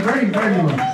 very, very much.